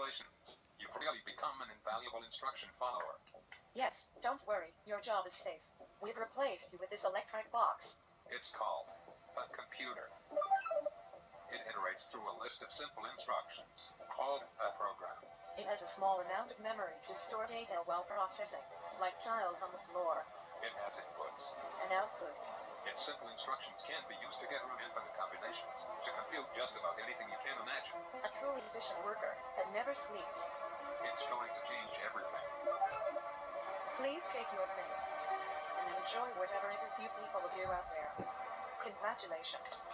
Congratulations. You've really become an invaluable instruction follower. Yes, don't worry, your job is safe. We've replaced you with this electronic box. It's called a computer. It iterates through a list of simple instructions called a program. It has a small amount of memory to store data while processing, like tiles on the floor, It has inputs. and outputs. Its simple instructions can be used to get run infinite combinations just about anything you can imagine. A truly efficient worker that never sleeps. It's going to change everything. Please take your names and enjoy whatever it is you people do out there. Congratulations.